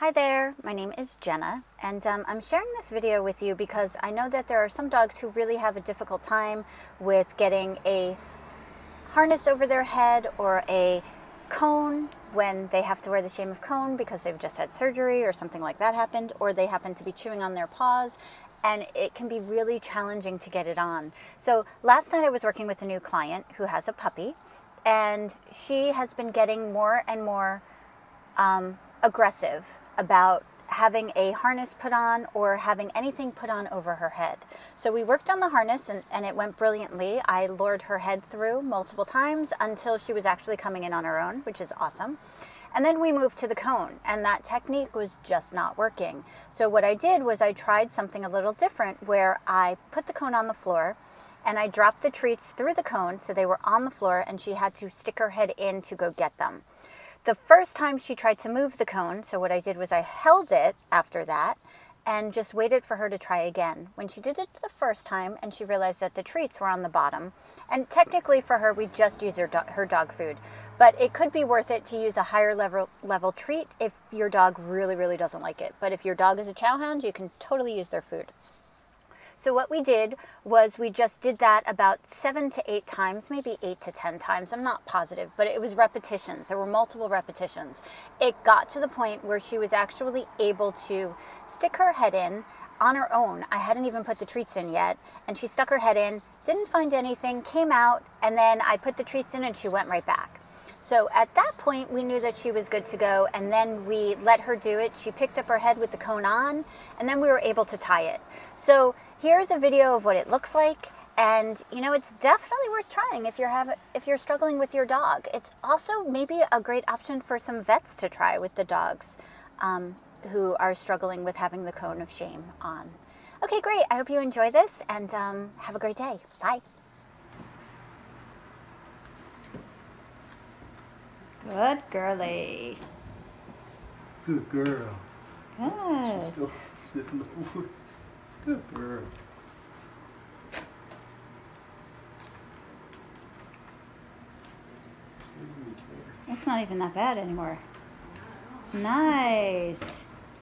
Hi there, my name is Jenna, and um, I'm sharing this video with you because I know that there are some dogs who really have a difficult time with getting a harness over their head or a cone when they have to wear the shame of cone because they've just had surgery or something like that happened, or they happen to be chewing on their paws and it can be really challenging to get it on. So last night I was working with a new client who has a puppy, and she has been getting more and more um, aggressive about having a harness put on or having anything put on over her head. So we worked on the harness and, and, it went brilliantly. I lured her head through multiple times until she was actually coming in on her own, which is awesome. And then we moved to the cone, and that technique was just not working. So what I did was I tried something a little different where I put the cone on the floor and I dropped the treats through the cone so they were on the floor and she had to stick her head in to go get them. The first time she tried to move the cone, so what I did was I held it after that and just waited for her to try again. When she did it the first time and she realized that the treats were on the bottom, and technically for her, we just use her, do her dog food, but it could be worth it to use a higher level, level treat if your dog really, really doesn't like it. But if your dog is a chow hound, you can totally use their food. So what we did was we just did that about seven to eight times, maybe eight to 10 times. I'm not positive, but it was repetitions. There were multiple repetitions. It got to the point where she was actually able to stick her head in on her own. I hadn't even put the treats in yet. And she stuck her head in, didn't find anything, came out, and then I put the treats in and she went right back. So at that point, we knew that she was good to go, and then we let her do it. She picked up her head with the cone on, and then we were able to tie it. So here's a video of what it looks like, and you know it's definitely worth trying if you're having if you're struggling with your dog. It's also maybe a great option for some vets to try with the dogs um, who are struggling with having the cone of shame on. Okay, great. I hope you enjoy this, and um, have a great day. Bye. Good girly. Good girl. Good. She's still sniffing the floor. Good girl. It's not even that bad anymore. Nice.